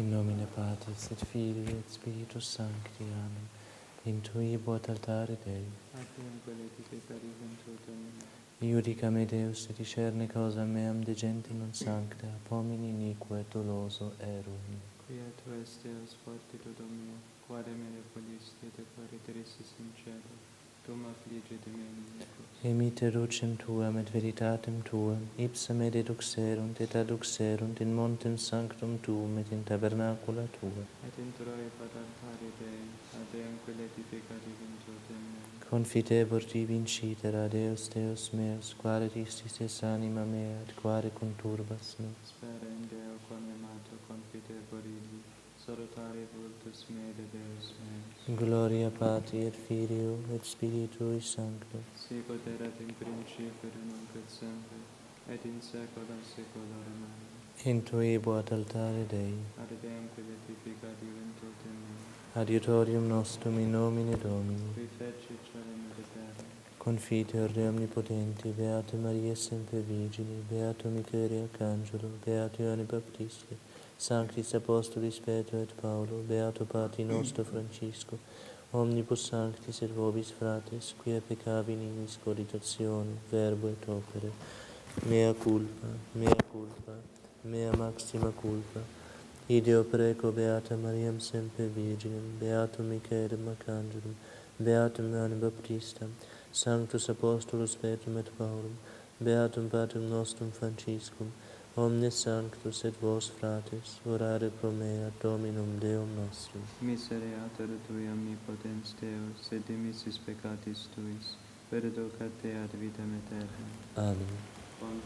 In nomine Patris et Filii et Spiritus Sancti. Amen. In tui bot altare Dei. Atenque lecite per iuventutum. Iudica me Deus et discerne causa meam de gente non sancta, pomini iniquo et doloso erum. Quia tu est Deus fortitudo mea, quare me repulisti et quare in cielo. Tum de Emite lucem tuam et veritatem tuam, ipsa et deduxerunt et aduxerunt in montem sanctum tuum et in tabernacula tua. Et introe pad altare Dei, ad eam quileti peccati vinciotem meum. Confitebor tibi incitera, ad eos Deus meus, quare distis es anima mea, et quare conturbas nos. Gloria Patri et Filio et Spiritui Sancto. Sic ut erat in principio et nunc et semper, et in saecula saeculorum. Amen. Intuibuot altare Dei. Ad Deum quae pecari ventutum. Adiutorium nostrum in nomine Domini. Qui feci celem et terra. Confiteor de Omnipotenti, Beata Maria Semper Vigili, Beato Michele Arcangelo, Beato Ioanne Baptiste, Sanctis Apostolis Petro et Paulo, Beato Pati nostro Francisco, Omnibus Sanctis et Vobis Fratres, quia peccavi nimis cogitatione, verbo et opere, mea culpa, mea culpa, mea maxima culpa, Ideo preco Beata Mariam Semper Virginem, Beato Michaelem Arcangelum, Beatum Ioannem Baptistam, Sanctus Apostolus Petrum et Paulum, Beatum Patrem nostrum Franciscum, Omnes sanctus et vos fratres, orare pro me ad Dominum Deum nostrum. Misereatur tui omnipotens Deus, et dimissis peccatis tuis, perdo te ad vitam aeternam. Amen. Bon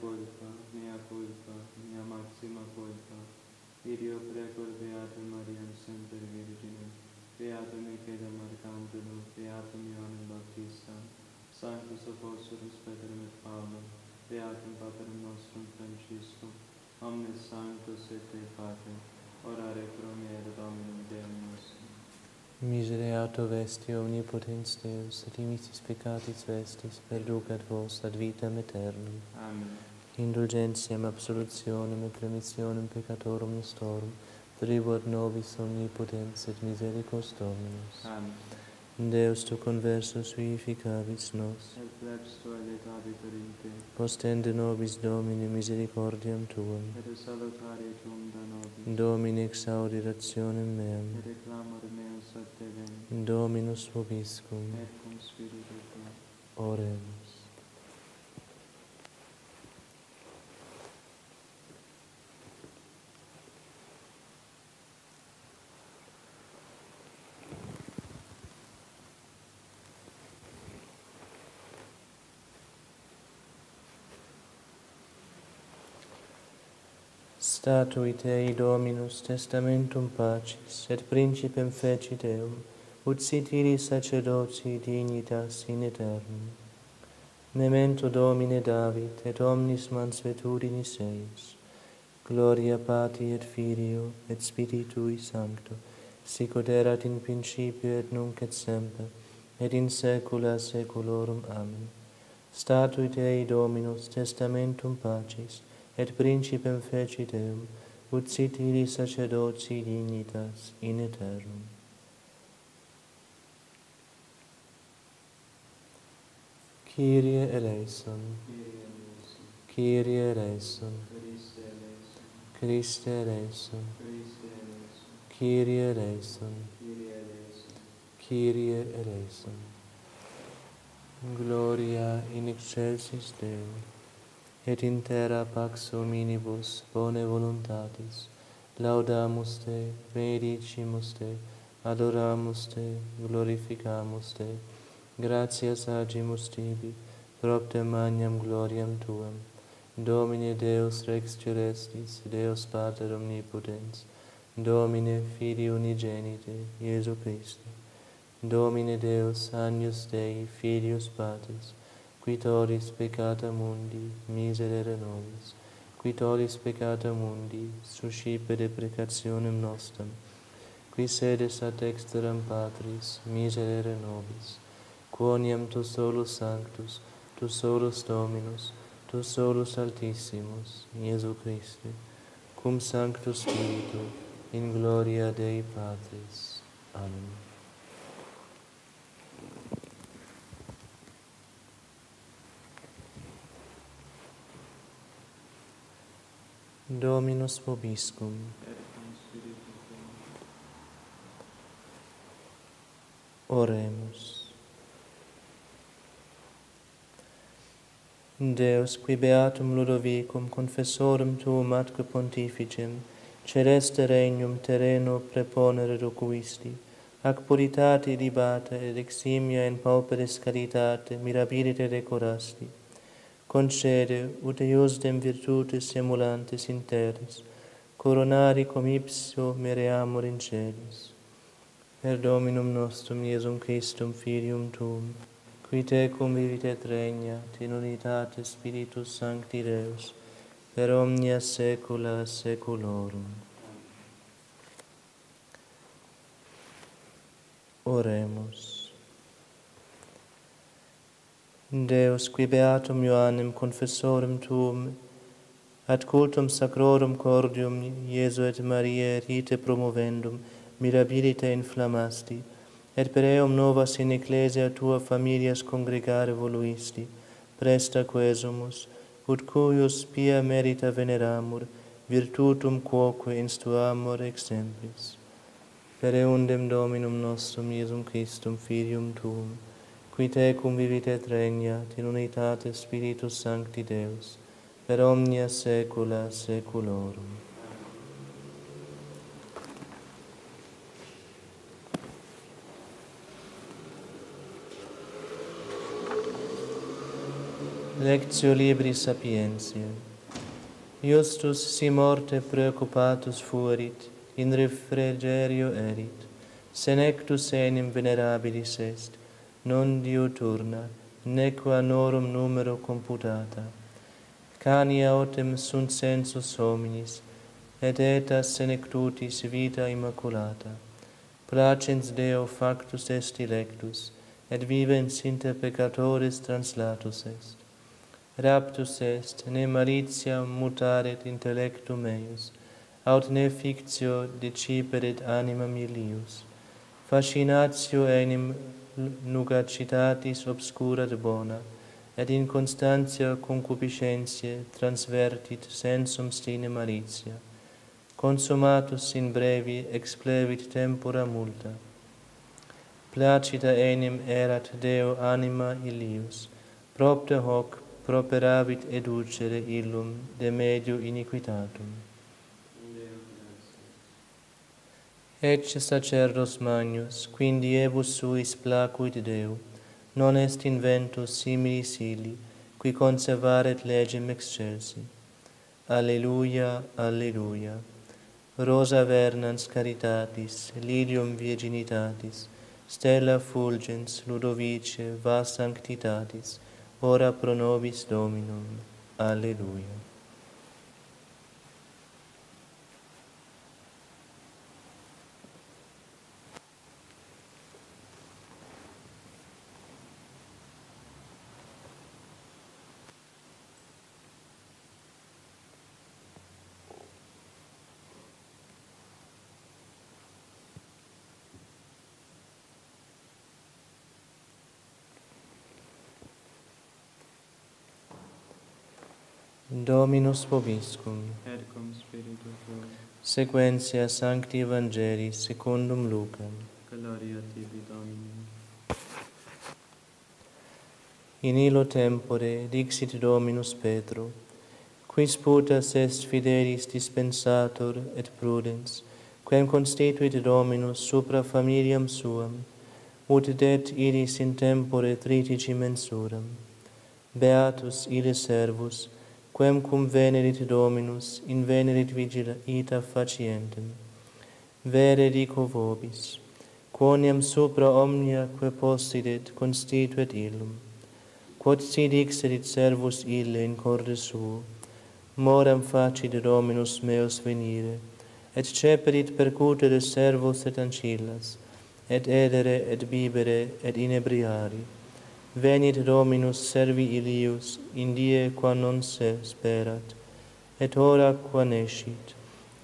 culpa, mea culpa, mea maxima culpa. Idio precor Beata Mariam Semper Virginem, Beatum Michelam Arcangelo, Beatum Ioannem Baptista, Sanctus Apostolus Petrum et Paulum, Beatum Pater Nostrum Francisco, Omnes Sanctus et Te Pater, orare pro me et Dominum Deus. Misereato vesti omnipotens Deus, et imitis peccatis vestis, perducat vos ad vitam aeternam indulgentiam absolutionem et remissionem peccatorum nostrum, tribut nobis omnipotens et misericors Dominus. Amen. Deus tu conversus vivificabis nos, et plebs tua letabiter in te. Postende nobis Domini misericordiam tuam, et salutare tuum da nobis. Domine exaudi rationem meam, et reclamor meus ad te Dominus vobiscum, et cum spiritu tuo. Oremus. statui Tei Dominus testamentum pacis, et principem fecit eum, ut sit viri sacerdoci dignitas in aeternum. Memento Domine David, et omnis mansuetudinis eis, gloria Patri et Filio, et Spiritui Sancto, sic ut erat in principio et nunc et semper, et in saecula saeculorum. Amen. Statui ei Dominus testamentum pacis, et principem fecitem, ut sit illi sacerdotii dignitas in aeternum. Kyrie eleison. Kyrie eleison. Christe eleison. Kyrie eleison. Kyrie eleison. Gloria in excelsis Deo et in terra pax hominibus bone voluntatis, laudamus te, benedicimus te, adoramus te, glorificamus te, gratias agimus tibi, propte magnam gloriam tuam, Domine Deus Rex Celestis, Deus Pater Omnipotens, Domine Fili Unigenite, Iesu Christo, Domine Deus Agnus Dei, Filius Patris, qui toris peccata mundi, miserere nobis, qui toris peccata mundi, suscipe deprecationem nostrum, qui sedes ad exteram Patris, miserere nobis, quoniam tu solus sanctus, tu solus Dominus, tu solus Altissimus, Iesu Christi, cum Sanctus Spiritu, in gloria Dei Patris. Amen. Dominus vobiscum. Oremus. Deus, qui beatum Ludovicum, confessorem tuum atque pontificem, celeste regnum terreno preponere docuisti, ac puritate libata ed eximia in pauperis caritate mirabilite decorasti, concede ut eius dem virtutis emulantes in terris, coronari cum ipsio mereamur in celis. Per Dominum nostrum Iesum Christum Filium Tuum, qui te cum vivit et regnat in unitate Spiritus Sancti Deus, per omnia saecula saeculorum. Oremus. Deus, qui beatum Ioannem confessorem tuum, ad cultum sacrorum cordium Iesu et Mariae rite promovendum, mirabilite inflammasti, et per eum novas in ecclesia tua familias congregare voluisti, presta quesumus, ut cuius pia merita veneramur, virtutum quoque instuamur exemplis. Per eundem Dominum nostrum Iesum Christum Filium Tuum, qui te vivit et regnat in unitate Spiritus Sancti Deus, per omnia saecula saeculorum. Lectio Libri Sapientiae. Iustus si morte preoccupatus fuerit, in refrigerio erit, senectus enim venerabilis est, non diuturna, nequa norum numero computata. Cania otem sunt sensus hominis, et eta senectutis vita immaculata. Placens Deo factus est electus, et vivens inter peccatores translatus est. Raptus est, ne malitia mutaret intellectum eius, aut ne fictio deciperet animam ilius. Fascinatio enim nugacitatis obscurat bona, et in constantia concupiscentiae transvertit sensum stine malitia. Consumatus in brevi explevit tempora multa. Placita enim erat Deo anima ilius, propter hoc properavit educere illum de medio iniquitatum. ecce sacerdos magnus, quindi ebus suis placuit Deo, non est inventus similis illi, qui conservaret legem excelsi. Alleluia, alleluia. Rosa vernans caritatis, lilium virginitatis, stella fulgens ludovice va sanctitatis, ora pro nobis Dominum. Alleluia. Dominus vobiscum. Et cum spiritu tuo. Sequentia Sancti Evangelii secundum Lucam. Gloria tibi, Domine. In illo tempore dixit Dominus Petro, quis putas est fidelis dispensator et prudens, quem constituit Dominus supra familiam suam, ut det iris in tempore tritici mensuram. Beatus ille servus, quem cum venerit Dominus, in venerit vigila ita facientem. Vere dico vobis, quoniam supra omnia que possidet constituet illum, quod si dixerit servus ille in corde suo, moram facit Dominus meus venire, et ceperit percutere servos et ancillas, et edere et bibere et inebriari, venit Dominus servi ilius, in die qua non se sperat, et ora qua nescit,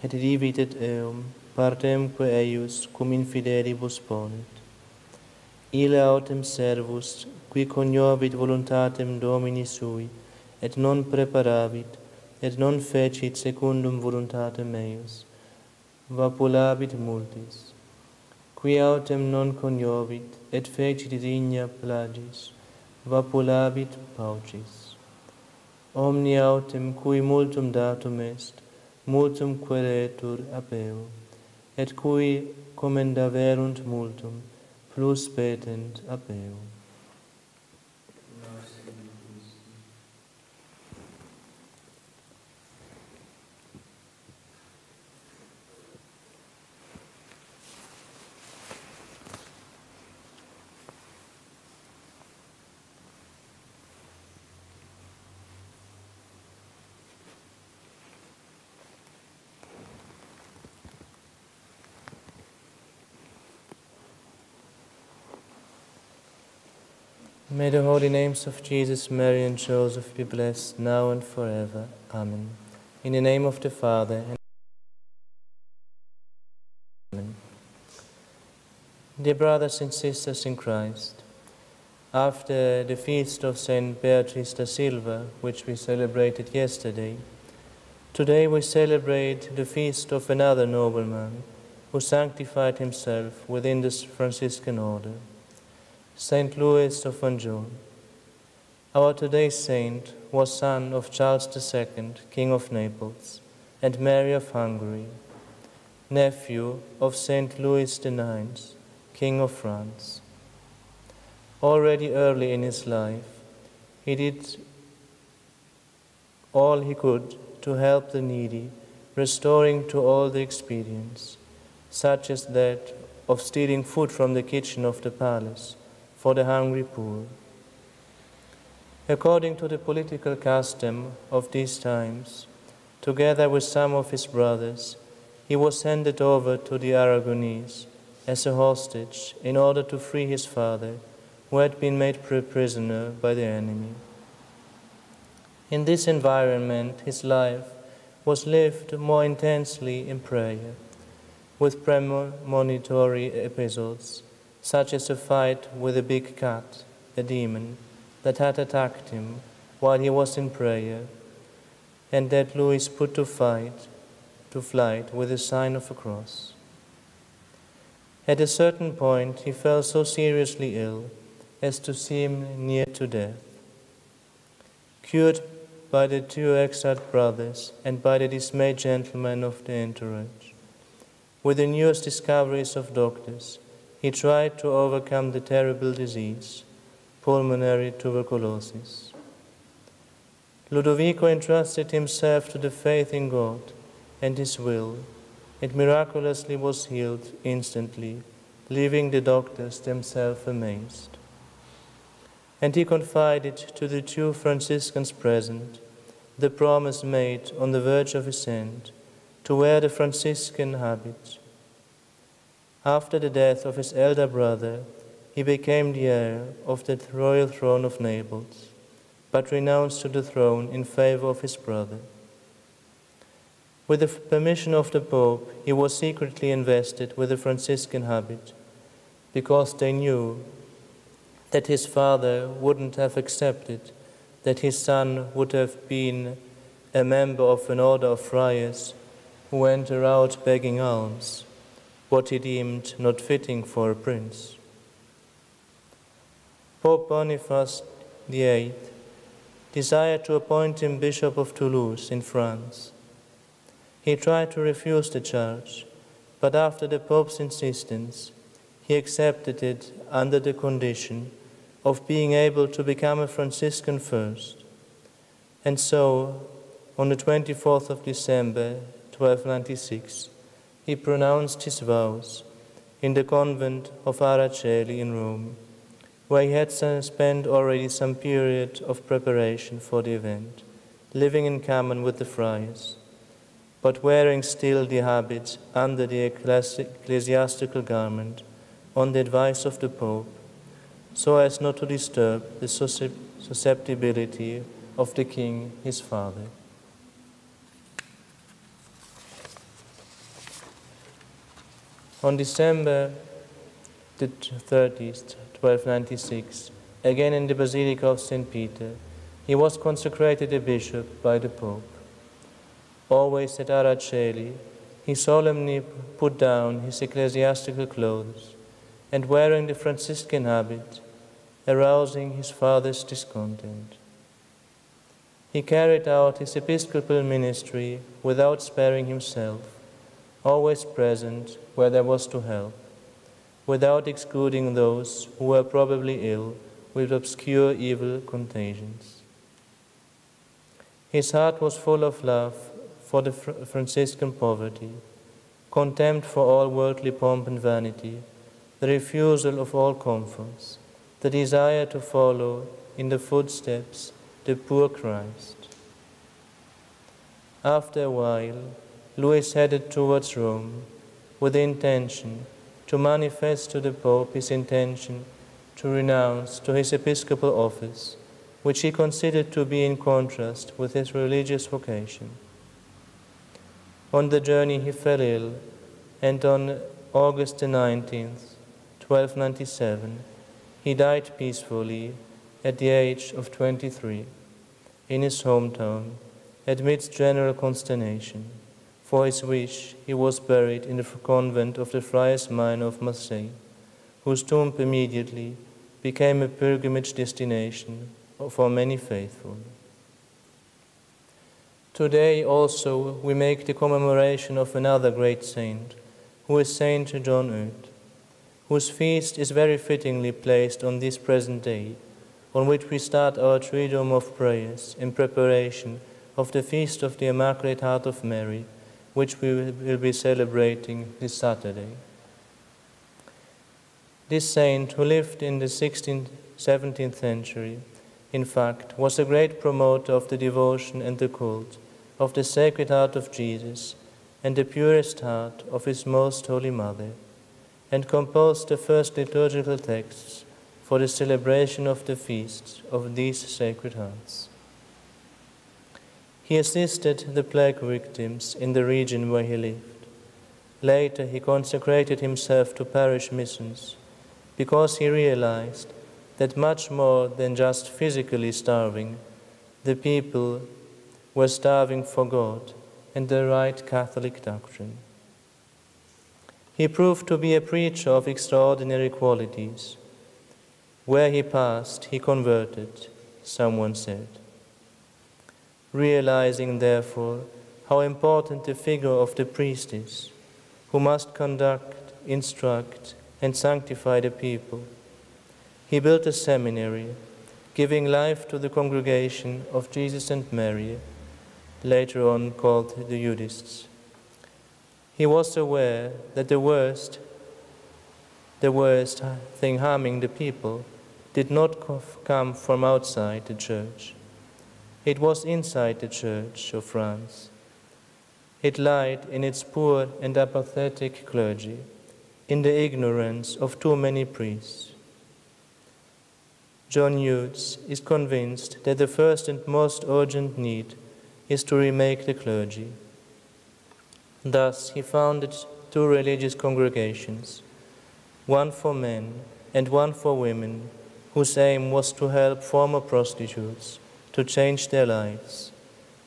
et divit et eum, partemque eius, cum infidelibus ponit. Ile autem servus, qui coniovit voluntatem Domini sui, et non preparavit, et non fecit secundum voluntatem eius, vapulabit multis, qui autem non coniovit, et fecit digna plagis, vapulabit paucis. Omni autem cui multum datum est, multum queretur apeo, et cui commendaverunt multum, plus petent apeo. May the holy names of Jesus, Mary, and Joseph be blessed now and forever. Amen. In the name of the Father and Amen. Dear brothers and sisters in Christ, after the feast of Saint Beatrice da Silva, which we celebrated yesterday, today we celebrate the feast of another nobleman who sanctified himself within the Franciscan order. Saint Louis of Anjou. Our today's saint was son of Charles II, King of Naples, and Mary of Hungary, nephew of Saint Louis IX, King of France. Already early in his life, he did all he could to help the needy, restoring to all the experience, such as that of stealing food from the kitchen of the palace for the hungry poor. According to the political custom of these times, together with some of his brothers, he was handed over to the Aragonese as a hostage in order to free his father, who had been made prisoner by the enemy. In this environment, his life was lived more intensely in prayer, with premonitory episodes such as a fight with a big cat, a demon, that had attacked him while he was in prayer, and that Louis put to fight, to flight with the sign of a cross. At a certain point, he fell so seriously ill as to seem near to death. Cured by the two exiled brothers and by the dismayed gentlemen of the entourage, with the newest discoveries of doctors, he tried to overcome the terrible disease, pulmonary tuberculosis. Ludovico entrusted himself to the faith in God and his will, and miraculously was healed instantly, leaving the doctors themselves amazed. And he confided to the two Franciscans present the promise made on the verge of his end to wear the Franciscan habit after the death of his elder brother, he became the heir of the royal throne of Naples, but renounced to the throne in favor of his brother. With the permission of the Pope, he was secretly invested with the Franciscan habit, because they knew that his father wouldn't have accepted that his son would have been a member of an order of friars who went around begging alms what he deemed not fitting for a prince. Pope Boniface VIII desired to appoint him Bishop of Toulouse in France. He tried to refuse the charge, but after the Pope's insistence, he accepted it under the condition of being able to become a Franciscan first. And so, on the 24th of December 1296, he pronounced his vows in the convent of Araceli in Rome, where he had spent already some period of preparation for the event, living in common with the friars, but wearing still the habit under the ecclesiastical garment on the advice of the Pope, so as not to disturb the susceptibility of the king, his father. On December the 30th, 1296, again in the Basilica of St. Peter, he was consecrated a bishop by the Pope. Always at Ara Coeli, he solemnly put down his ecclesiastical clothes and wearing the Franciscan habit, arousing his father's discontent. He carried out his episcopal ministry without sparing himself, always present where there was to help without excluding those who were probably ill with obscure evil contagions. His heart was full of love for the Franciscan poverty, contempt for all worldly pomp and vanity, the refusal of all comforts, the desire to follow in the footsteps the poor Christ. After a while, Louis headed towards Rome with the intention to manifest to the Pope his intention to renounce to his episcopal office, which he considered to be in contrast with his religious vocation. On the journey he fell ill, and on August the 19th, 1297, he died peacefully at the age of 23 in his hometown amidst general consternation. For his wish, he was buried in the convent of the Friars Minor of Marseille, whose tomb immediately became a pilgrimage destination for many faithful. Today also we make the commemoration of another great saint, who is Saint John Eudes, whose feast is very fittingly placed on this present day, on which we start our triduum of prayers in preparation of the feast of the Immaculate Heart of Mary which we will be celebrating this Saturday. This saint, who lived in the 16th, 17th century, in fact, was a great promoter of the devotion and the cult of the Sacred Heart of Jesus and the purest heart of His Most Holy Mother, and composed the first liturgical texts for the celebration of the feasts of these Sacred Hearts. He assisted the plague victims in the region where he lived. Later, he consecrated himself to parish missions because he realized that much more than just physically starving, the people were starving for God and the right Catholic doctrine. He proved to be a preacher of extraordinary qualities. Where he passed, he converted, someone said realizing, therefore, how important the figure of the priest is, who must conduct, instruct, and sanctify the people. He built a seminary, giving life to the congregation of Jesus and Mary, later on called the Eudists. He was aware that the worst, the worst thing harming the people did not come from outside the church it was inside the Church of France. It lied in its poor and apathetic clergy, in the ignorance of too many priests. John Eudes is convinced that the first and most urgent need is to remake the clergy. Thus, he founded two religious congregations, one for men and one for women, whose aim was to help former prostitutes to change their lives,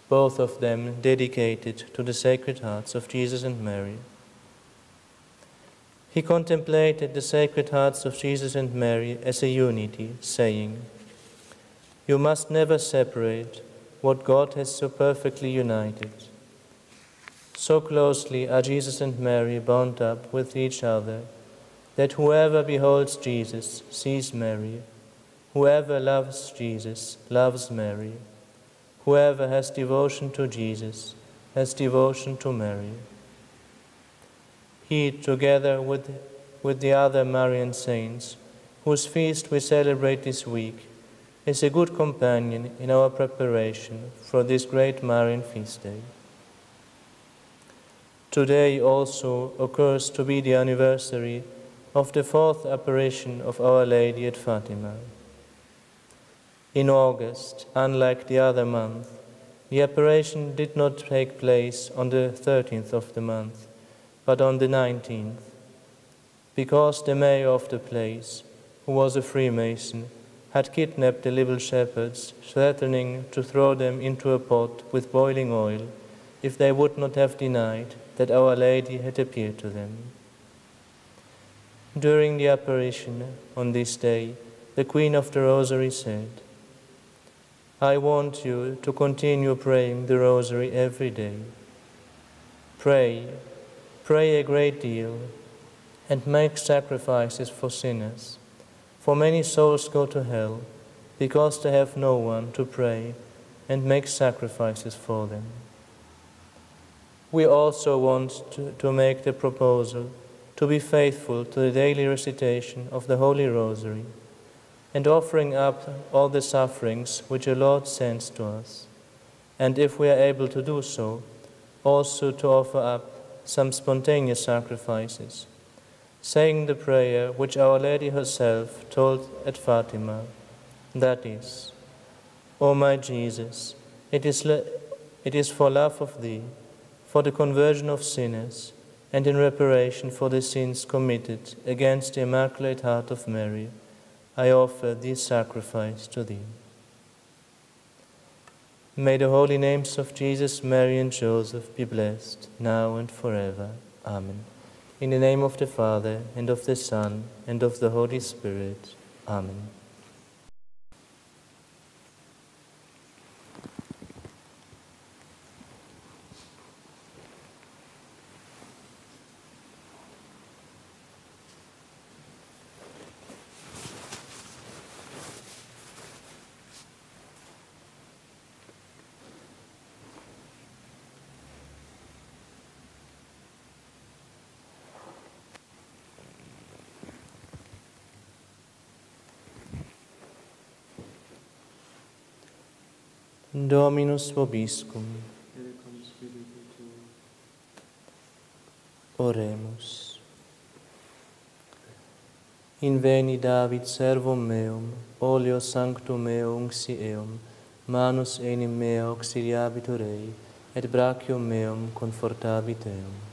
both of them dedicated to the Sacred Hearts of Jesus and Mary. He contemplated the Sacred Hearts of Jesus and Mary as a unity, saying, You must never separate what God has so perfectly united. So closely are Jesus and Mary bound up with each other that whoever beholds Jesus sees Mary Whoever loves Jesus loves Mary. Whoever has devotion to Jesus has devotion to Mary. He, together with, with the other Marian saints, whose feast we celebrate this week, is a good companion in our preparation for this great Marian feast day. Today also occurs to be the anniversary of the fourth apparition of Our Lady at Fatima. In August, unlike the other month, the apparition did not take place on the 13th of the month, but on the 19th, because the mayor of the place, who was a Freemason, had kidnapped the little shepherds, threatening to throw them into a pot with boiling oil if they would not have denied that Our Lady had appeared to them. During the apparition on this day, the Queen of the Rosary said, I want you to continue praying the Rosary every day. Pray, pray a great deal, and make sacrifices for sinners. For many souls go to hell because they have no one to pray and make sacrifices for them we also want to, to make the proposal to be faithful to the daily recitation of the Holy Rosary and offering up all the sufferings which the Lord sends to us. And if we are able to do so, also to offer up some spontaneous sacrifices, saying the prayer which Our Lady herself told at Fatima that is, O my Jesus, it is, it is for love of Thee for the conversion of sinners, and in reparation for the sins committed against the Immaculate Heart of Mary, I offer this sacrifice to Thee. May the holy names of Jesus, Mary, and Joseph be blessed, now and forever. Amen. In the name of the Father, and of the Son, and of the Holy Spirit. Amen. Dominus vobiscum. Oremus. Inveni David servum meum, oleo sanctum meo unxi eum, manus enim mea auxiliabitur ei, et brachium meum confortabit eum.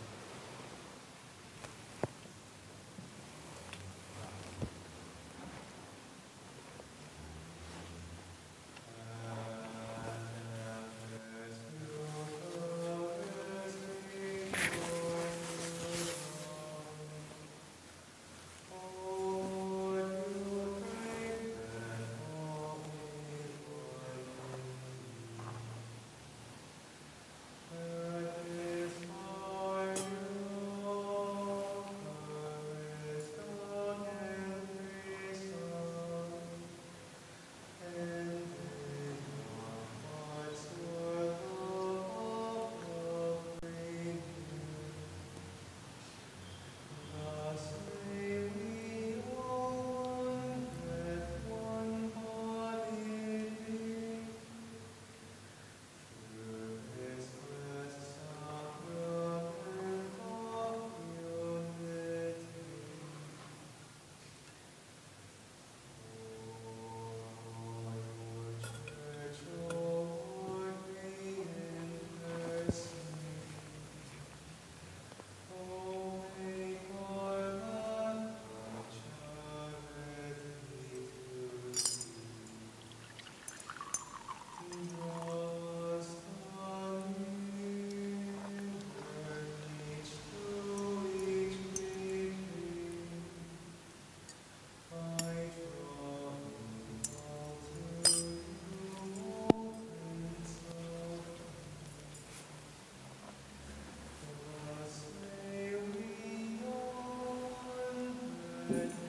good.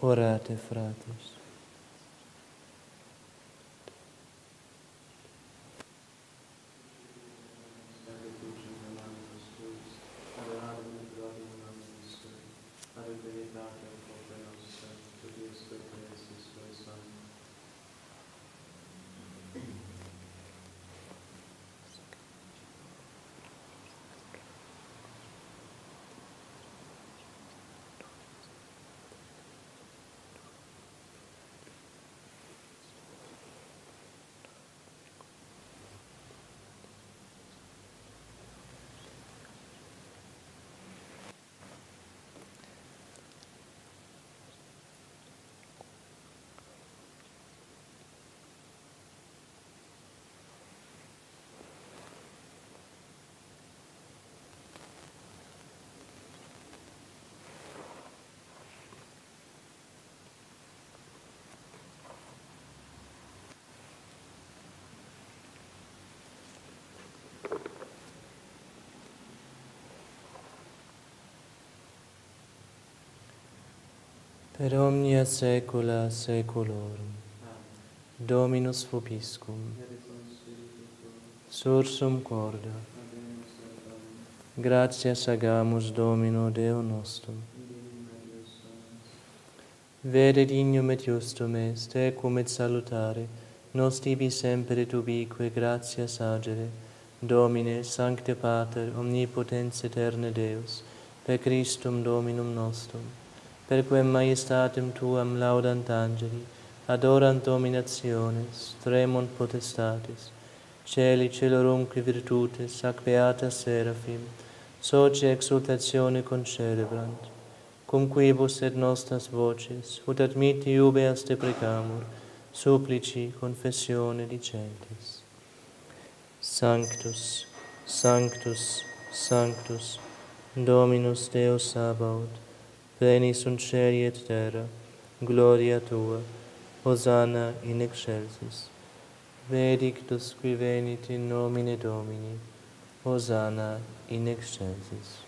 Orate, frates. per omnia saecula saeculorum. Dominus vobiscum. Sursum corda. Gratias agamus Domino Deo nostrum. Vede dignum et justum est, tecum et salutare, nos tibi sempre tubique gratias agere, Domine, Sancte Pater, Omnipotens Eterne Deus, per Christum Dominum nostrum per quem maiestatem tuam laudant angeli, adorant dominationes, tremont potestates, celi celorumque virtutes, ac beata seraphim, soce exultatione concelebrant, cum quibus et nostras voces, ut admiti ubeas te precamur, supplici confessione dicentes. Sanctus, Sanctus, Sanctus, Dominus Deus Sabaoth, pleni sunt celi et terra, gloria Tua, Hosanna in excelsis. Benedictus qui venit in nomine Domini, Hosanna in excelsis.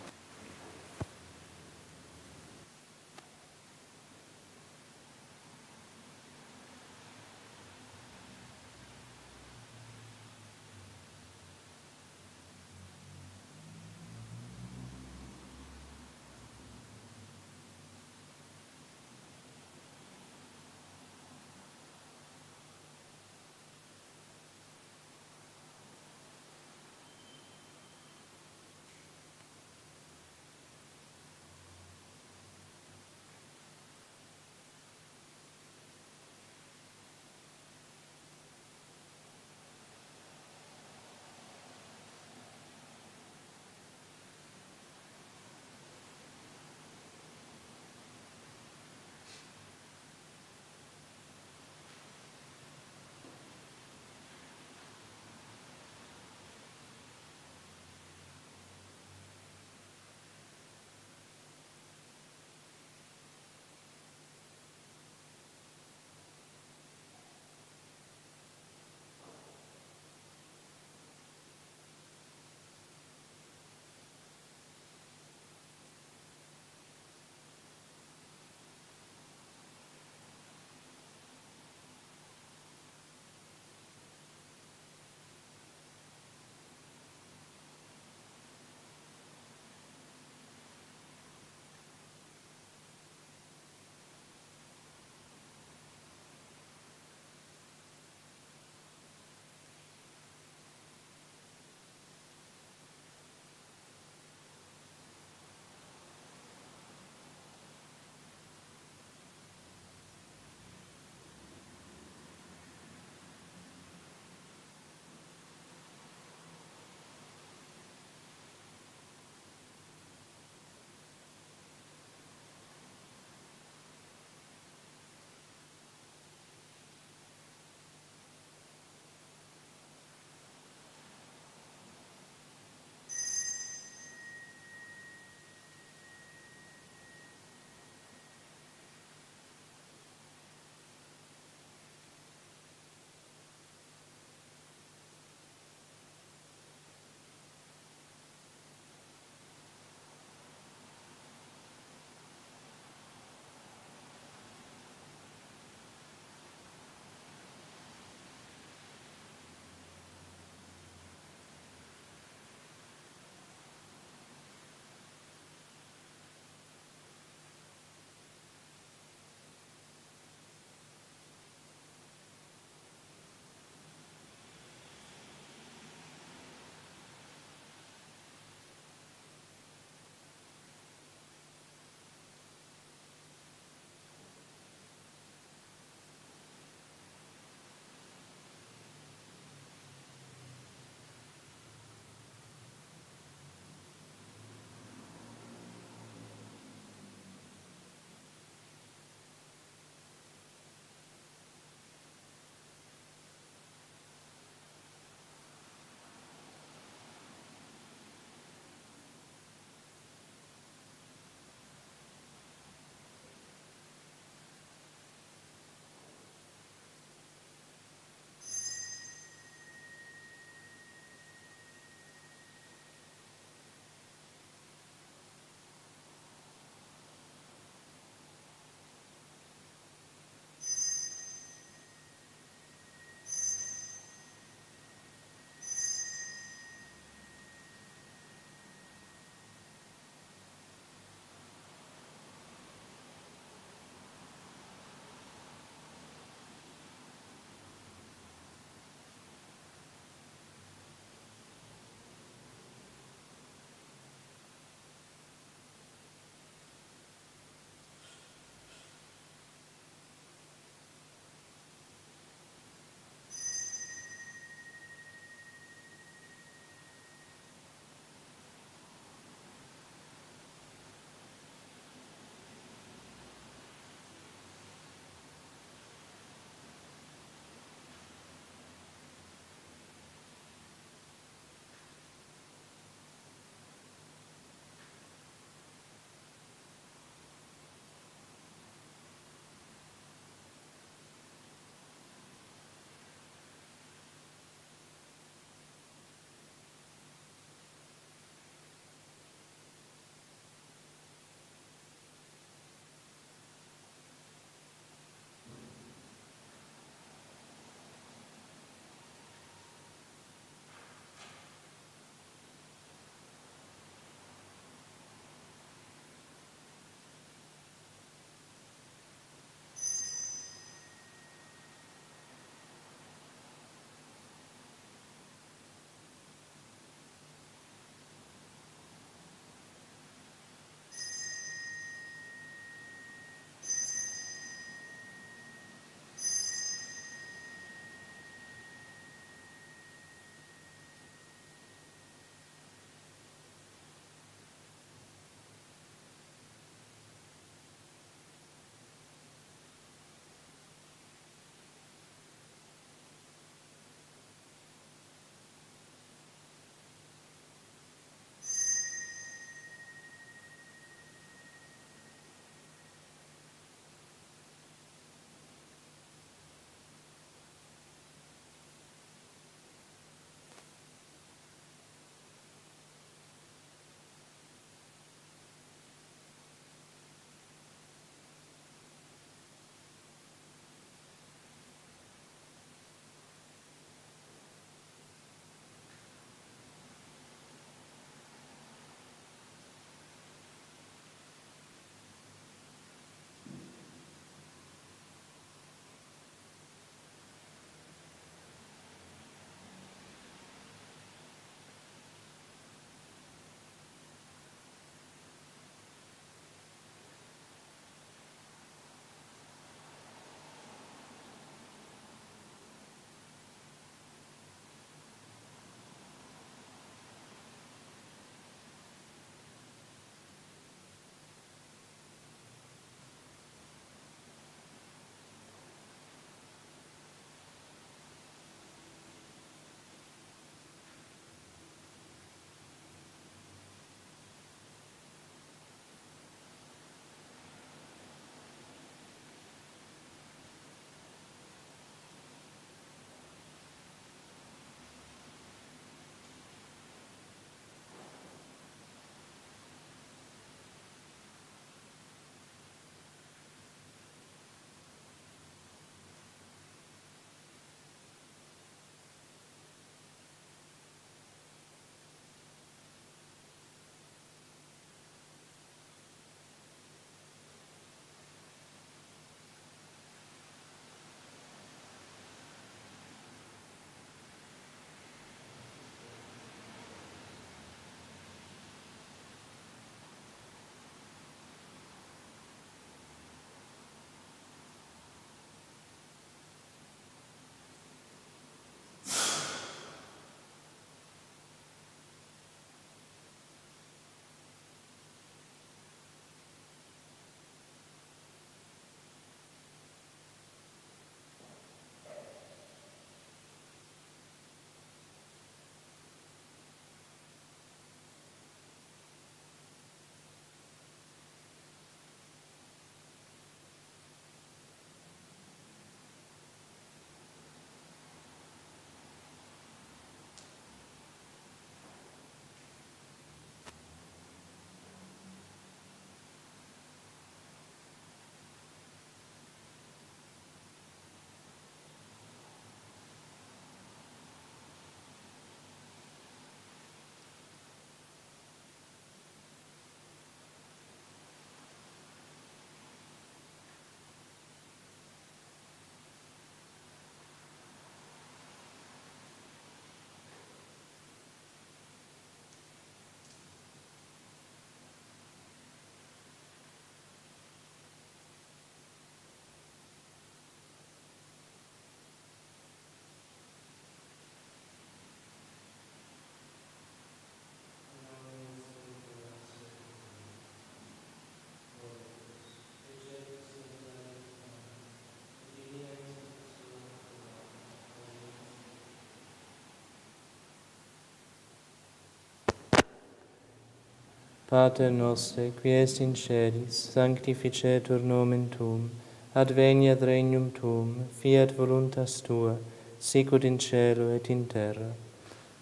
Pater noster, qui es in celis, sanctificetur nomen Tuum, adveniat regnum Tuum, fiat voluntas Tua, sicut in cielo et in terra.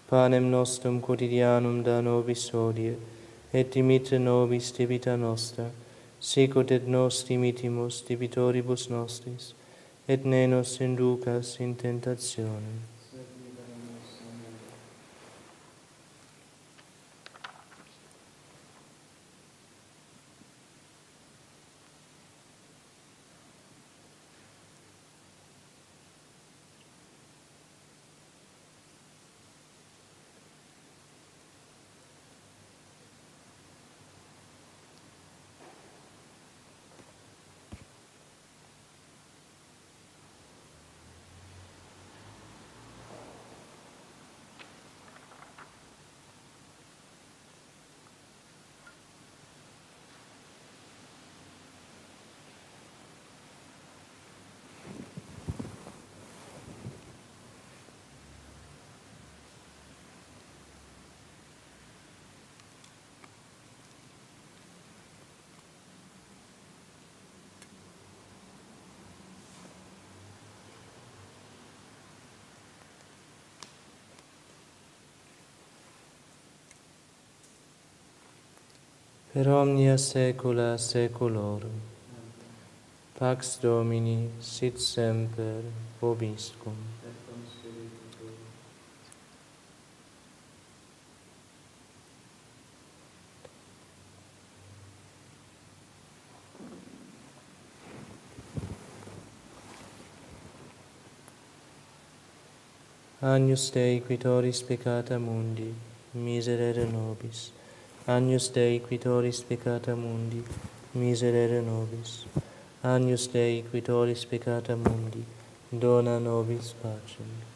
Panem nostrum quotidianum da nobis hodie, et dimitte nobis debita nostra, sicut et nos dimitimus debitoribus nostris, et ne nos inducas in tentationem per omnia saecula saeculorum. Pax Domini sit semper vobiscum. Agnus Dei qui toris peccata mundi, miserere nobis. Agnus Dei quitoris peccata mundi, miserere nobis. Agnus Dei quitoris peccata mundi, dona nobis pacem.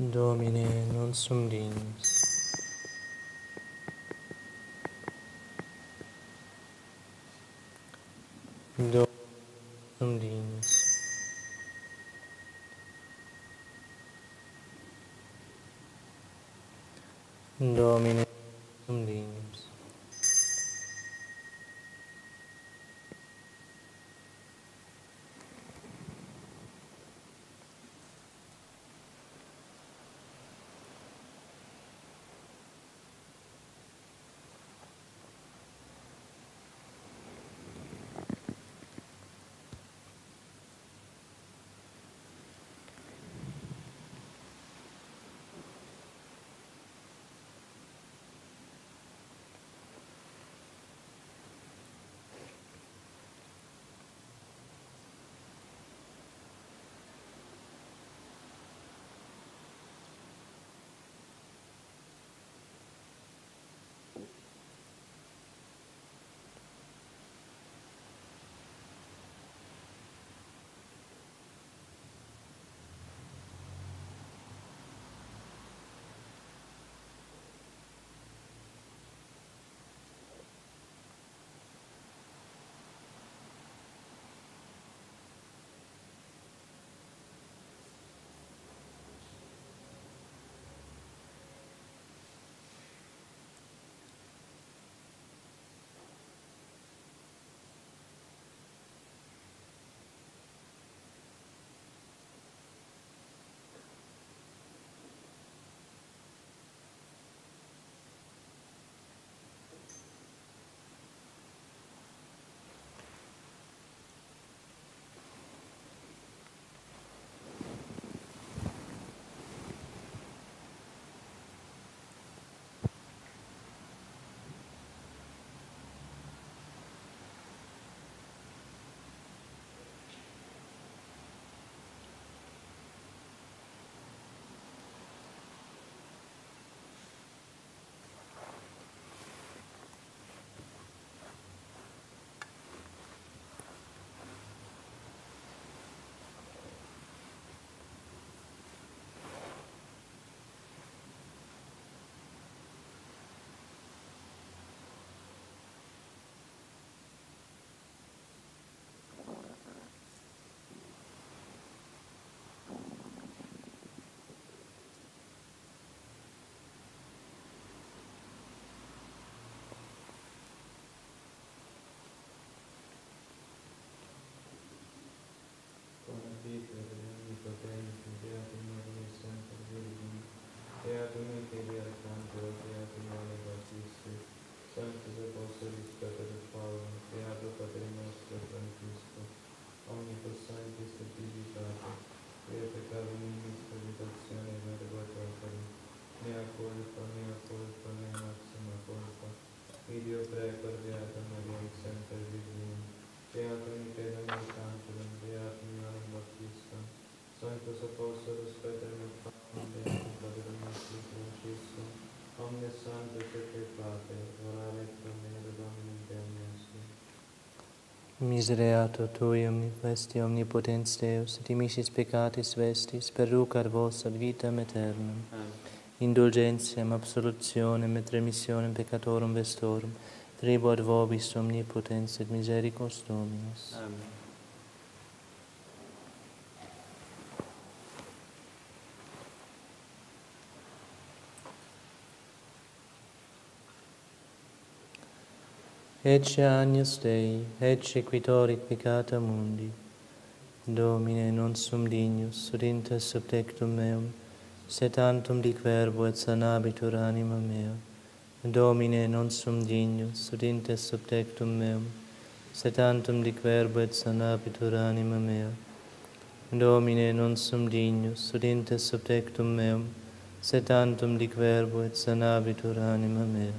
Domine, non somninis. Do somninis. Domine. Misereato tuium vesti omnipotens Deus, et imisis peccatis vestis, per rucar vos ad vitam aeternam. Indulgentiam, absolutionem et remissionem peccatorum vestorum, tribo ad vobis omnipotens et misericors Dominus. Amen. Ecce agnus Dei, ecce quitorit peccata mundi. Domine, non sum dignus, sudintes sub tectum meum, set antum dic verbo et sanabitur anima mea. Domine, non sum dignus, sudintes sub tectum meum, set antum dic verbo et sanabitur anima mea. Domine, non sum dignus, sudintes sub tectum meum, set antum dic verbo et sanabitur anima mea.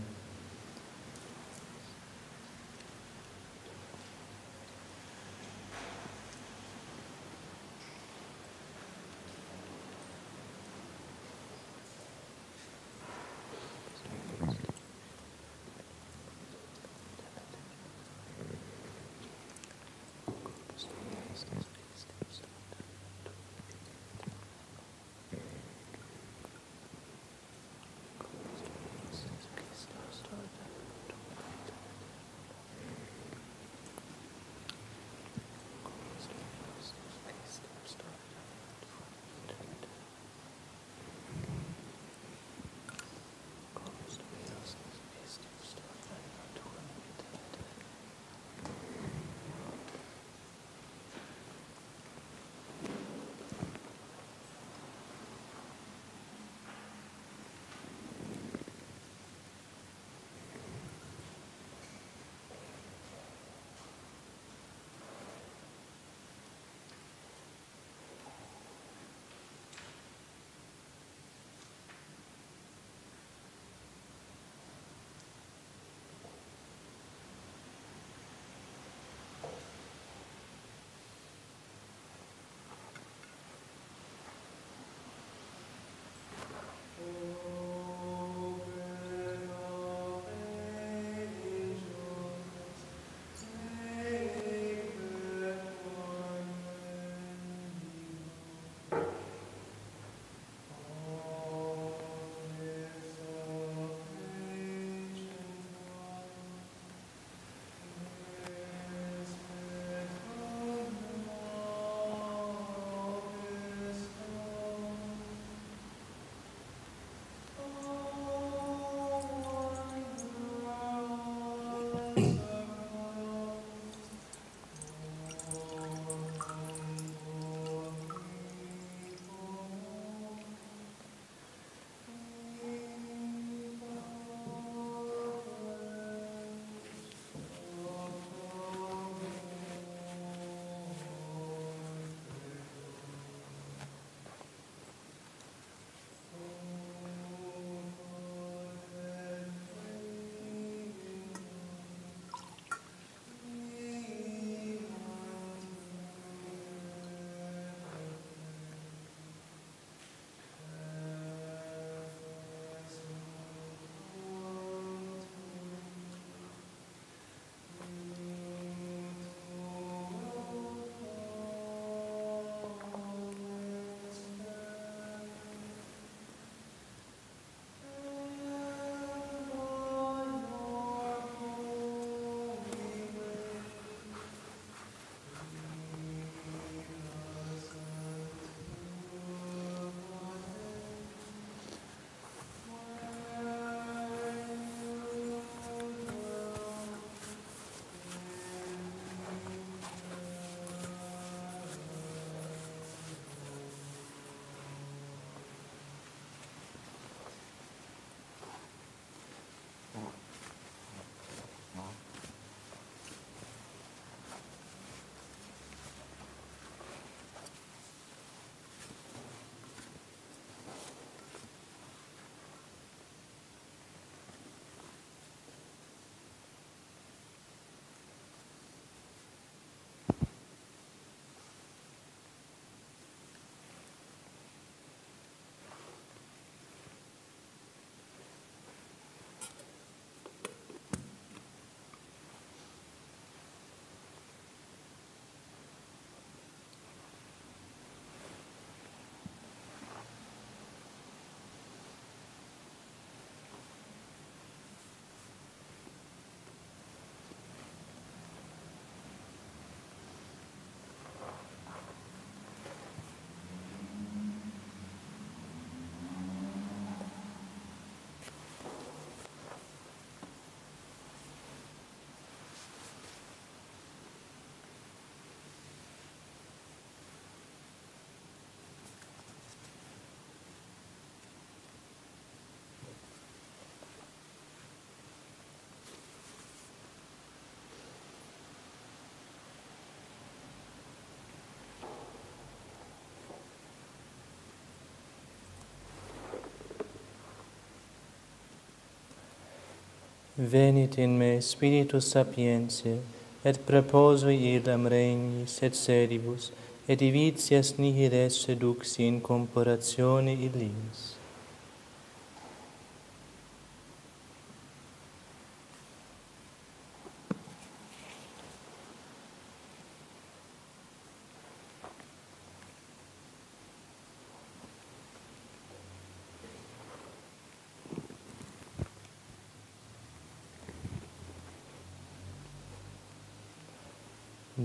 Venit in me spiritus sapientiae, et proposui idam regnis et sedibus, et divitias nihil est seduxi in comparatione illis.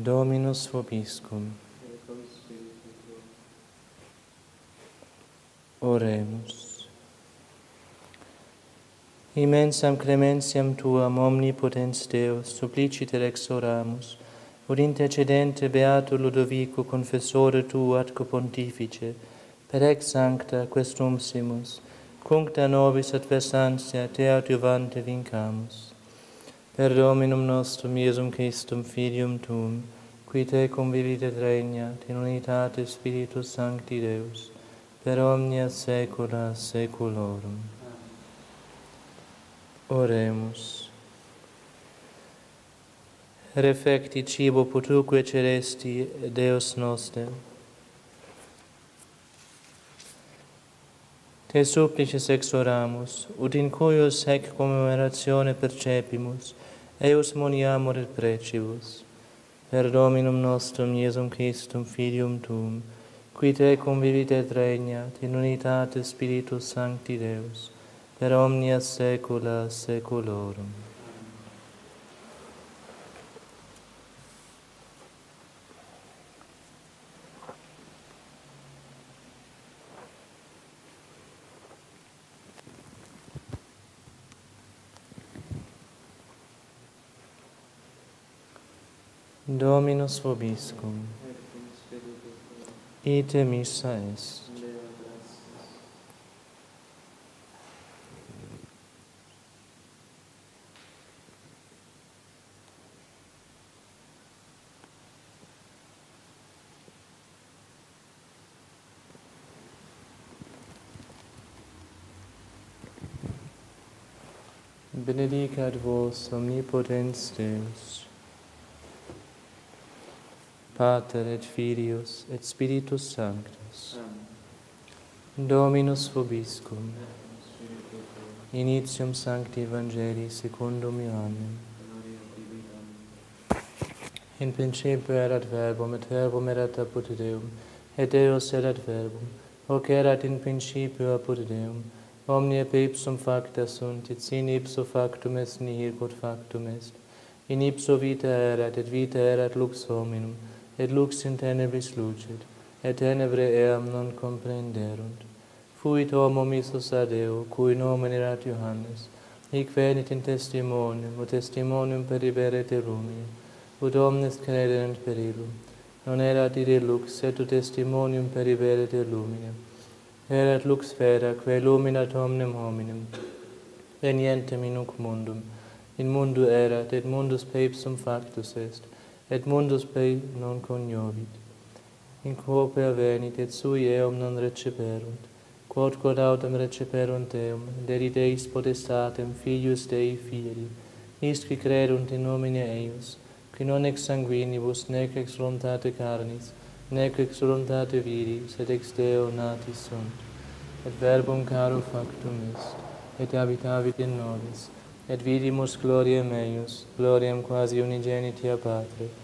Dominus vobiscum. Oremus. Immensam clemensiam Tuam, omnipotens Deus, suppliciter exoramus, ut intercedente Beato Ludovico, confessore Tuo atque pontifice, per ex sancta questum simus, cuncta nobis adversantia Te adiuvante vincamus per Dominum nostrum Iesum Christum Filium Tuum, qui te convivitet regnat in unitate Spiritus Sancti Deus, per omnia saecula saeculorum. Oremus. Refecti cibo putuque celesti, Deus noster, Te supplices exoramus, ut in cuius hec commemoratione percepimus, eius moniamur et precibus. Per Dominum nostrum Iesum Christum Filium Tuum, qui te convivit et regnat in unitate Spiritus Sancti Deus, per omnia saecula saeculorum. Dominus vobiscum. Ite missa est. Benedicat vos omnipotens Deus, Pater et Filius et Spiritus Sanctus. Amen. Dominus vobiscum. Initium Sancti Evangelii secundum Ioannem. In principio erat verbum, et verbum erat apud Deum, et Deus erat verbum, hoc erat in principio apud Deum, omnia per ipsum facta sunt, et sin ipso factum est nihil quod factum est. In ipso vita erat, et vita erat lux hominum, et lux in tenebris lucet, et tenebre eam non comprenderunt. Fuit homo missus ad Deo, cui nomen erat Johannes, hic venit in testimonium, ut testimonium peribere terumie, ut omnes crederent per illum. Non erat ide lux, et ut testimonium peribere te lumine. Erat lux vera, quae luminat omnem hominem, venientem in hoc mundum. In mundu erat, et mundus peipsum factus est, et mundus pei non cognovit. In quo pervenit, et sui eum non receperunt, quod quod autem receperunt eum, deri Deis potestatem filius Dei fieri, isqui credunt in nomine eius, qui non ex sanguinibus, nec ex voluntate carnis, nec ex voluntate viri, sed ex Deo natis sunt. Et verbum caro factum est, et habitavit in nobis, et vidimus gloriam eius, gloriam quasi unigenitia Patre,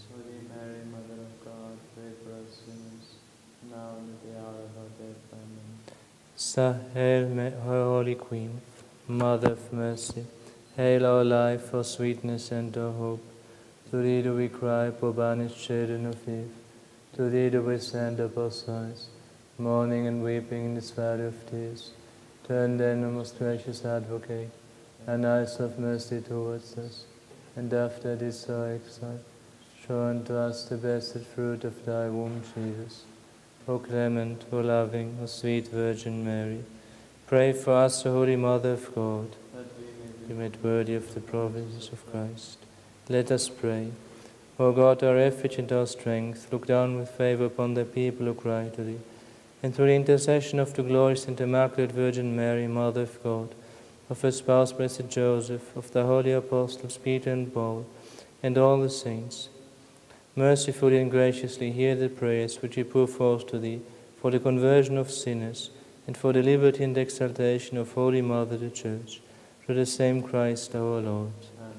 Holy Sa Hail, Ma- Holy Queen, Mother of Mercy, hail our life, our sweetness, and our hope. To thee do we cry, poor banished children of Eve. To thee do we send up our sighs, mourning and weeping in this valley of tears. Turn then, O most gracious Advocate, thine eyes of mercy towards us, and after this our exile, show unto us the blessed fruit of thy womb, Jesus. O clement, O loving, O sweet Virgin Mary, pray for us, O Holy Mother of God, that we may be made worthy of the promises of Christ. Let us pray. O God, our refuge and our strength, look down with favor upon the people who cry to thee. And through the intercession of the glorious and immaculate Virgin Mary, Mother of God, of her spouse, blessed Joseph, of the holy apostles Peter and Paul, and all the saints, mercifully and graciously hear the prayers which we pour forth to thee for the conversion of sinners and for the liberty and exaltation of Holy Mother the Church, through the same Christ our Lord. Amen.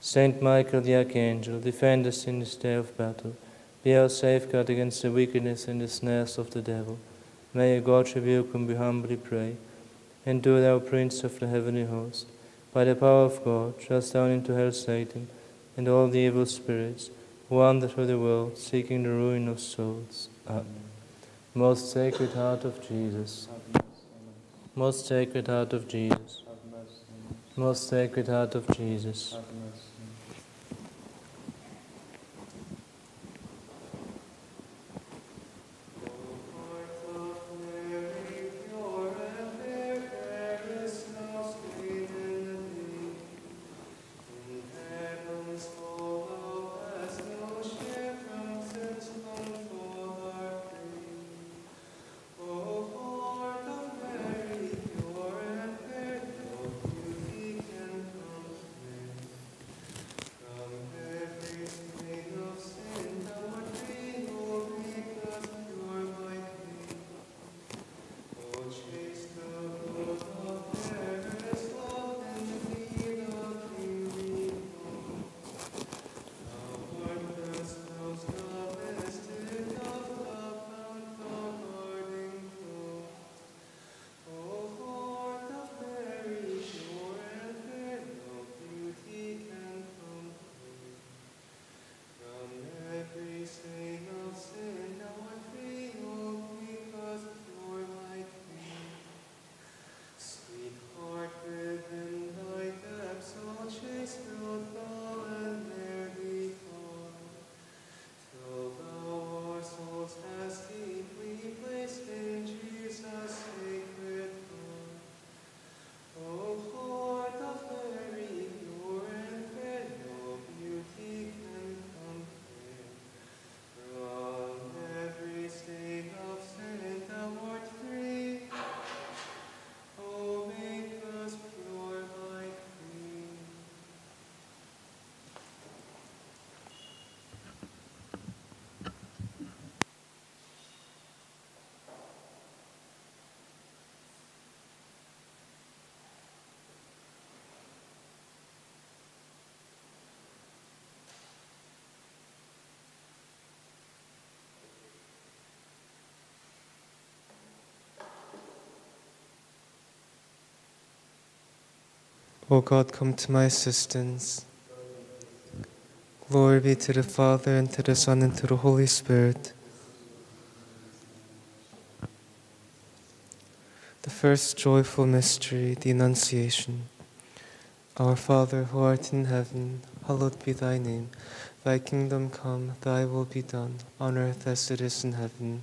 Saint Michael the Archangel, defend us in this day of battle. Be our safeguard against the wickedness and the snares of the devil. May a God rebuke whom we humbly pray. And do thou, Prince of the heavenly host, by the power of God, thrust down into hell Satan and all the evil spirits wander through the world, seeking the ruin of souls. Amen. Most Sacred Heart of Jesus, Most Sacred Heart of Jesus. Most Sacred Heart of Jesus. O God, come to my assistance. Glory be to the Father, and to the Son, and to the Holy Spirit. The first joyful mystery, the Annunciation. Our Father, who art in heaven, hallowed be thy name. Thy kingdom come, thy will be done, on earth as it is in heaven.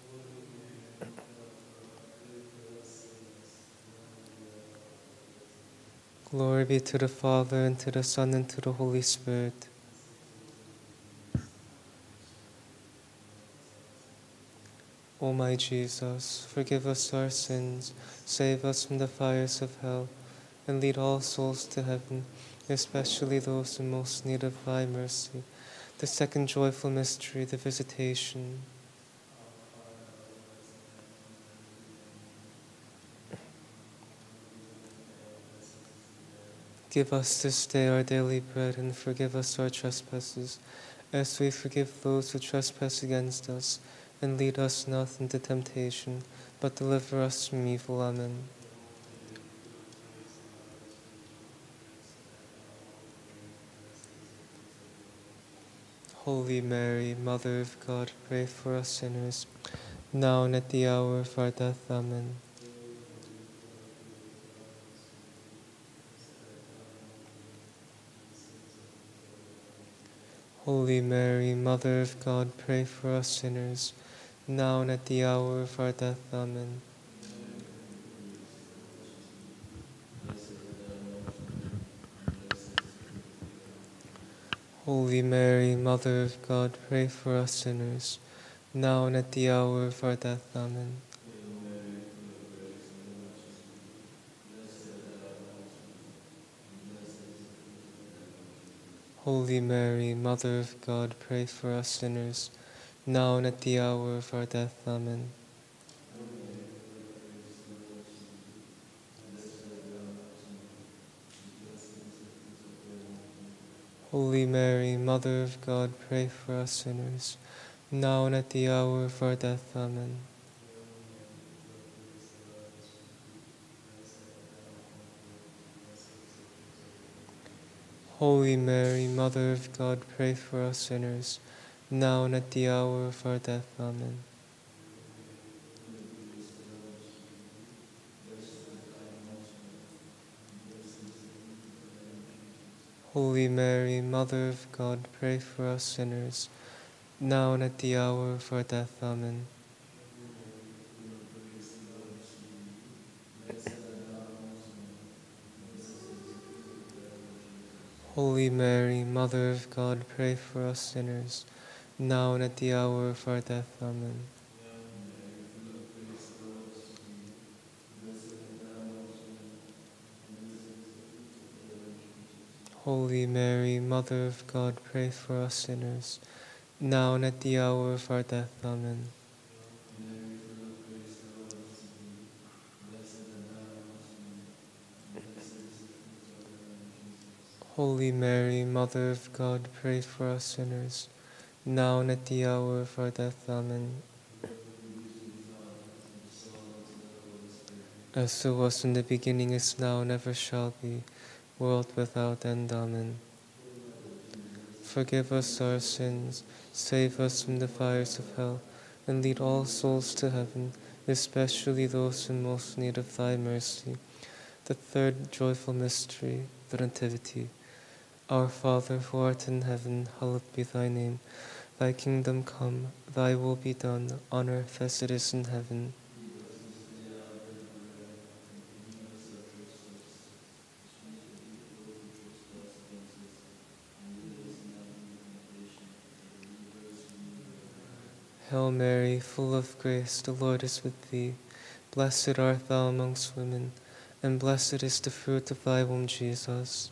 Glory be to the Father, and to the Son, and to the Holy Spirit. O my Jesus, forgive us our sins, save us from the fires of hell, and lead all souls to heaven, especially those in most need of thy mercy. The second joyful mystery, the visitation. Give us this day our daily bread, and forgive us our trespasses, as we forgive those who trespass against us. And lead us not into temptation, but deliver us from evil. Amen. Holy Mary, Mother of God, pray for us sinners, now and at the hour of our death. Amen. Holy Mary, Mother of God, pray for us sinners, now and at the hour of our death. Amen. Holy Mary, Mother of God, pray for us sinners, now and at the hour of our death. Amen. Holy Mary, Mother of God, pray for us sinners, now and at the hour of our death. Amen. Holy Mary, Mother of God, pray for us sinners, now and at the hour of our death. Amen. Holy Mary, Mother of God, pray for us sinners, now and at the hour of our death. Amen. Holy Mary, Mother of God, pray for us sinners, now and at the hour of our death. Amen. Holy Mary, Mother of God, pray for us sinners, now and at the hour of our death. Amen. Holy Mary, Mother of God, pray for us sinners, now and at the hour of our death. Amen. Holy Mary, Mother of God, pray for us sinners, now and at the hour of our death. Amen. As it was in the beginning, is now, and ever shall be, world without end. Amen. forgive us our sins, save us from the fires of hell, and lead all souls to heaven, especially those in most need of thy mercy. The third joyful mystery, the Nativity. Our Father, who art in heaven, hallowed be thy name. Thy kingdom come, thy will be done, on earth as it is in heaven. Hail Mary, full of grace, the Lord is with thee. Blessed art thou amongst women, and blessed is the fruit of thy womb, Jesus.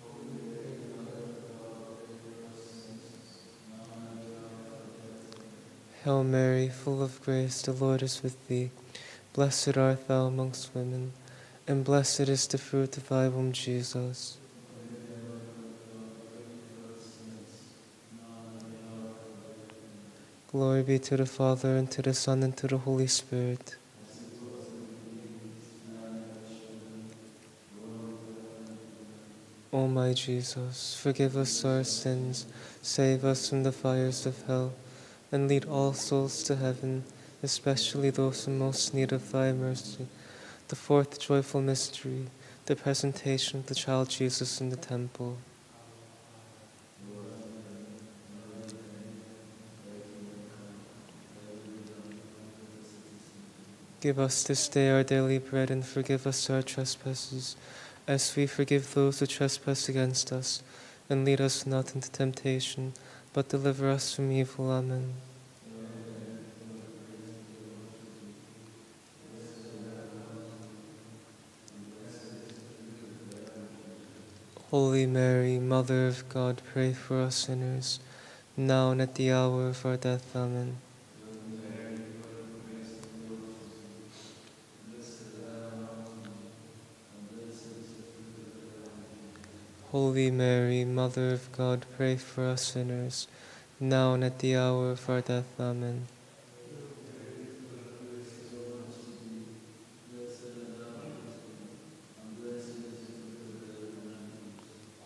Hail Mary, full of grace, the Lord is with thee. Blessed art thou amongst women, and blessed is the fruit of thy womb, Jesus. Glory be to the Father, and to the Son, and to the Holy Spirit. O my Jesus, forgive us our sins, save us from the fires of hell, and lead all souls to heaven, especially those in most need of thy mercy. The fourth joyful mystery, the presentation of the child Jesus in the temple. Give us this day our daily bread, and forgive us our trespasses, as we forgive those who trespass against us. And lead us not into temptation, but deliver us from evil. Amen. Holy Mary, Mother of God, pray for us sinners, now and at the hour of our death. Amen. Holy Mary, Mother of God, pray for us sinners, now and at the hour of our death. Amen.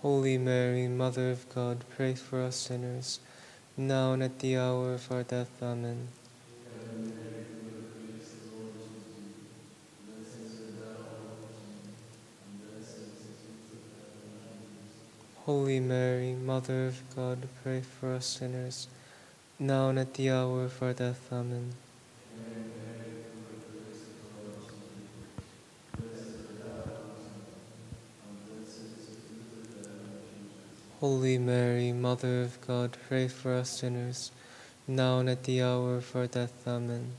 Holy Mary, Mother of God, pray for us sinners, now and at the hour of our death. Amen. Holy Mary, Mother of God, pray for us sinners, now and at the hour of our death. Amen. Holy Mary, Mother of God, pray for us sinners, now and at the hour of our death. Amen.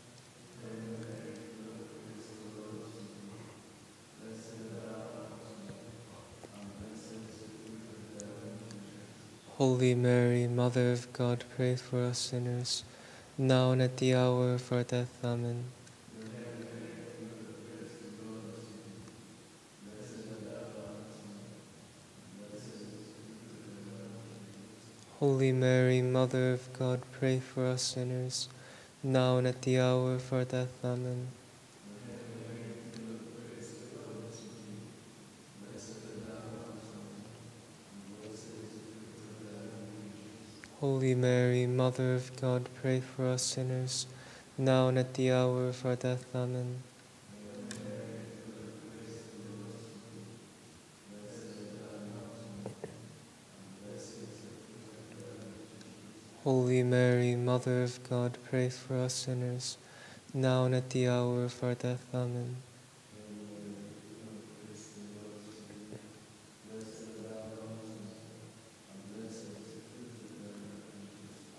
Holy Mary, Mother of God, pray for us sinners, now and at the hour of our death. Amen. Holy Mary, Mother of God, pray for us sinners, now and at the hour of our death. Amen. Holy Mary, Mother of God, pray for us sinners, now and at the hour of our death. Amen. Holy Mary, Mother of God, pray for us sinners, now and at the hour of our death. Amen.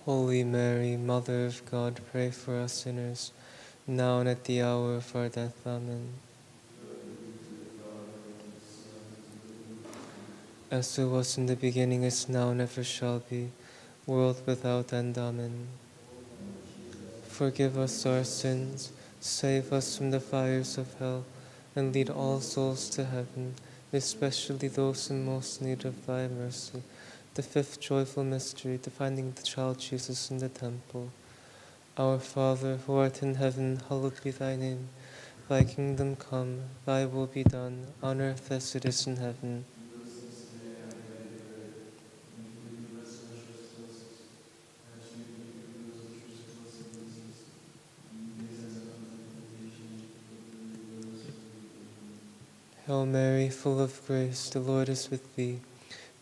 Holy Mary, Mother of God, pray for us sinners, now and at the hour of our death. Amen. As it was in the beginning, is now, and ever shall be, world without end. Amen. Forgive us our sins, save us from the fires of hell, and lead all souls to heaven, especially those in most need of thy mercy. The fifth joyful mystery, the finding of the child Jesus in the temple. Our Father, who art in heaven, hallowed be thy name. Thy kingdom come, thy will be done, on earth as it is in heaven. Hail Mary, full of grace, the Lord is with thee.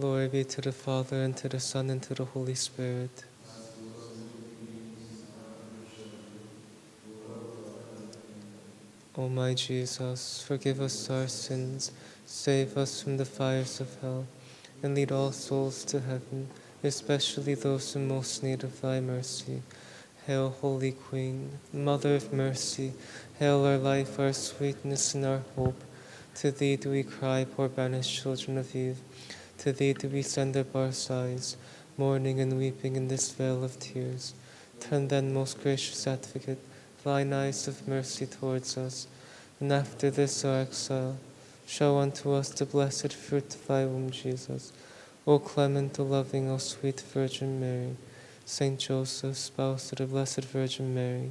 Glory be to the Father, and to the Son, and to the Holy Spirit. O my Jesus, forgive us our sins, save us from the fires of hell, and lead all souls to heaven, especially those in most need of thy mercy. Hail, Holy Queen, Mother of Mercy, hail our life, our sweetness, and our hope. To thee do we cry, poor banished children of Eve. To thee do we send up our sighs, mourning and weeping in this vale of tears. Turn then, most gracious advocate, thine eyes of mercy towards us, and after this our exile, show unto us the blessed fruit of thy womb, Jesus. O clement, O loving, O sweet Virgin Mary, Saint Joseph, spouse of the Blessed Virgin Mary,